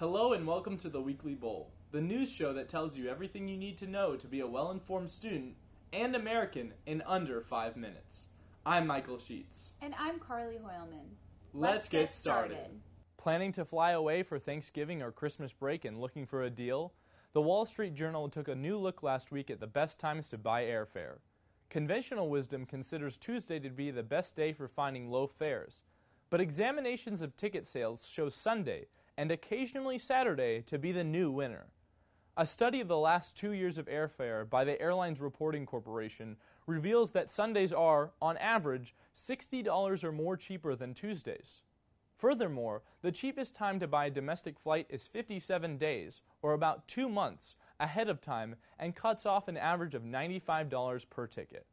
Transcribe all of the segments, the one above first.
Hello and welcome to the Weekly Bull, the news show that tells you everything you need to know to be a well informed student and American in under five minutes. I'm Michael Sheetz. And I'm Carly Hoilman. Let's, get, started. Planning to fly away for Thanksgiving or Christmas break and looking for a deal? The Wall Street Journal took a new look last week at the best times to buy airfare. Conventional wisdom considers Tuesday to be the best day for finding low fares, but examinations of ticket sales show Sunday and occasionally Saturday to be the new winner. A study of the last two years of airfare by the Airlines Reporting Corporation reveals that Sundays are, on average, $60 or more cheaper than Tuesdays. Furthermore, the cheapest time to buy a domestic flight is 57 days, or about two months, ahead of time and cuts off an average of $95 per ticket.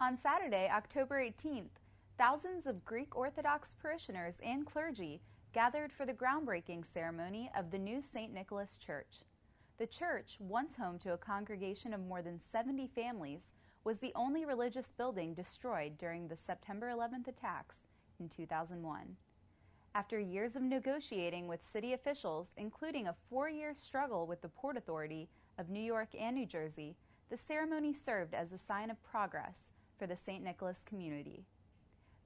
On Saturday, October 18th, thousands of Greek Orthodox parishioners and clergy gathered for the groundbreaking ceremony of the new St. Nicholas Church. The church, once home to a congregation of more than 70 families, was the only religious building destroyed during the September 11th attacks in 2001. After years of negotiating with city officials, including a four year struggle with the Port Authority of New York and New Jersey, the ceremony served as a sign of progress for the St. Nicholas community.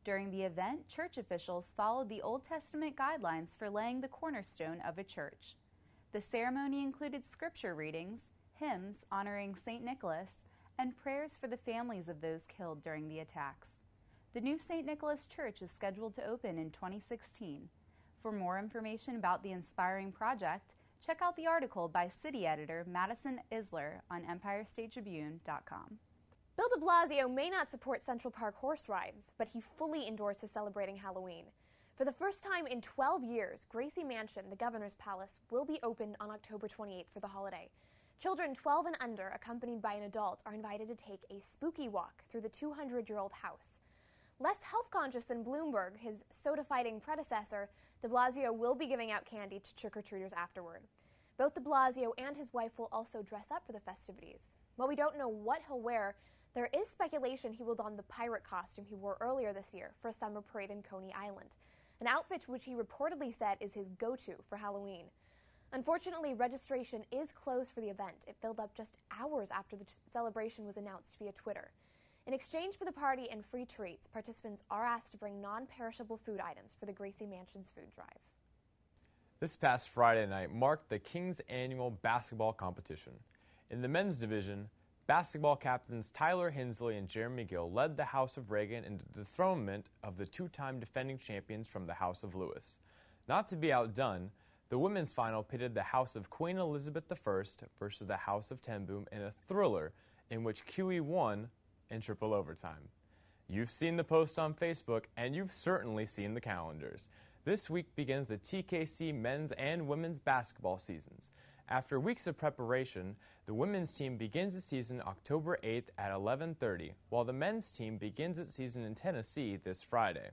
During the event, church officials followed the Old Testament guidelines for laying the cornerstone of a church. The ceremony included scripture readings, hymns honoring St. Nicholas, and prayers for the families of those killed during the attacks. The new St. Nicholas Church is scheduled to open in 2016. For more information about the inspiring project, check out the article by city editor Madison Iszler on EmpireStateTribune.com. Bill de Blasio may not support Central Park horse rides, but he fully endorses celebrating Halloween. For the first time in 12 years, Gracie Mansion, the governor's palace, will be opened on October 28th for the holiday. Children 12 and under, accompanied by an adult, are invited to take a spooky walk through the 200 year old house. Less health conscious than Bloomberg, his soda fighting predecessor, de Blasio will be giving out candy to trick or treaters afterward. Both de Blasio and his wife will also dress up for the festivities. While we don't know what he'll wear, there is speculation he will don the pirate costume he wore earlier this year for a summer parade in Coney Island, an outfit which he reportedly said is his go to for Halloween. Unfortunately, registration is closed for the event. It filled up just hours after the celebration was announced via Twitter. In exchange for the party and free treats, participants are asked to bring non perishable food items for the Gracie Mansion's food drive. This past Friday night marked the Kings annual basketball competition. In the men's division, basketball captains Tyler Hinsley and Jeremy Gill led the House of Reagan in the dethronement of the two time defending champions from the House of Lewis. Not to be outdone, the women's final pitted the House of Queen Elizabeth I versus the House of Ten Boom in a thriller in which QE won in triple overtime. You've seen the posts on Facebook, and you've certainly seen the calendars. This week begins the TKC men's and women's basketball seasons. After weeks of preparation, the women's team begins the season October 8th at 11:30, while the men's team begins its season in Tennessee this Friday.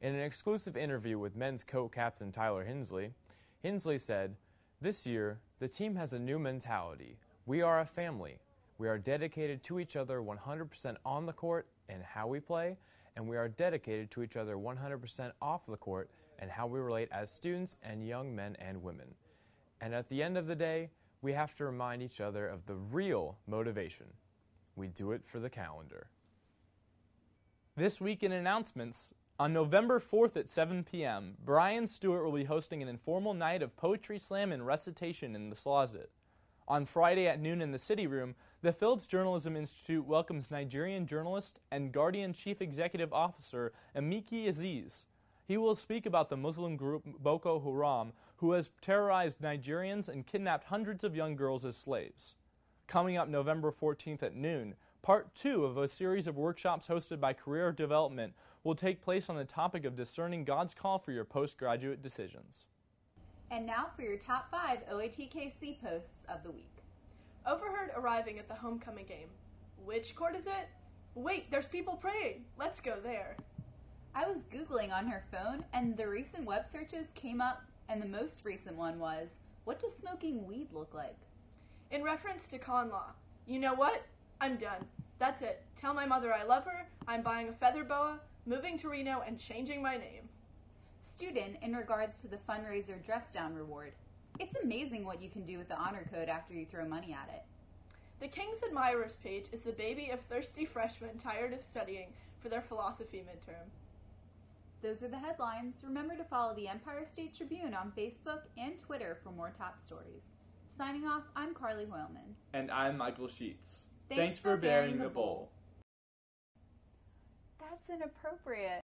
In an exclusive interview with men's co-captain Tyler Hinsley, Hinsley said, "This year, the team has a new mentality. We are a family. We are dedicated to each other 100% on the court and how we play, and we are dedicated to each other 100% off the court and how we relate as students and young men and women. And at the end of the day, we have to remind each other of the real motivation. We do it for the calendar. This week in announcements, on November 4th at 7 p.m., Brian Stewart will be hosting an informal night of poetry slam and recitation in the Slozit. On Friday at noon in the City Room, the Phillips Journalism Institute welcomes Nigerian journalist and Guardian Chief Executive Officer Emeka Izeze. He will speak about the Muslim group Boko Haram, who has terrorized Nigerians and kidnapped hundreds of young girls as slaves. Coming up November 14th at noon, part two of a series of workshops hosted by Career Development will take place on the topic of discerning God's call for your postgraduate decisions. And now for your top five OATKC posts of the week. Overheard arriving at the homecoming game. Which court is it? Wait, there's people praying. Let's go there. I was Googling on her phone, and the recent web searches came up, and the most recent one was What does smoking weed look like? In reference to con law. You know what? I'm done. That's it. Tell my mother I love her, I'm buying a feather boa, moving to Reno, and changing my name. Student in regards to the fundraiser dress down reward. It's amazing what you can do with the honor code after you throw money at it. The King's Admirers page is the baby of thirsty freshmen tired of studying for their philosophy midterm. Those are the headlines. Remember to follow the Empire State Tribune on Facebook and Twitter for more top stories. Signing off, I'm Carly Hoilman. And I'm Michael Sheetz. Thanks, Thanks for, for bearing the bowl. That's inappropriate.